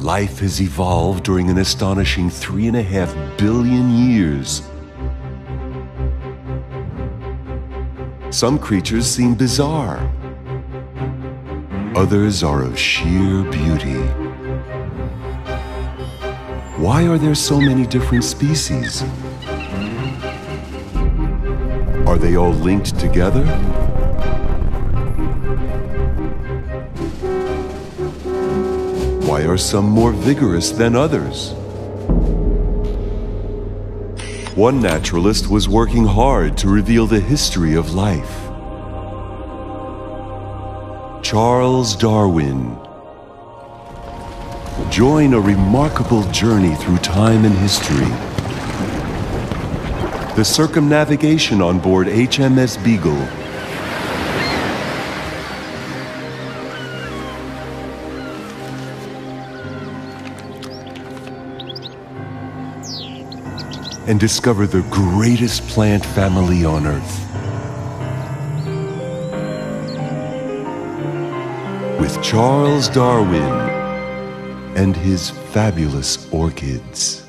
life has evolved during an astonishing three and a half billion years. Some creatures seem bizarre. Others are of sheer beauty. Why are there so many different species? Are they all linked together? Why are some more vigorous than others? One naturalist was working hard to reveal the history of life. Charles Darwin. Join a remarkable journey through time and history. The circumnavigation on board HMS Beagle and discover the greatest plant family on Earth. With Charles Darwin and his fabulous orchids.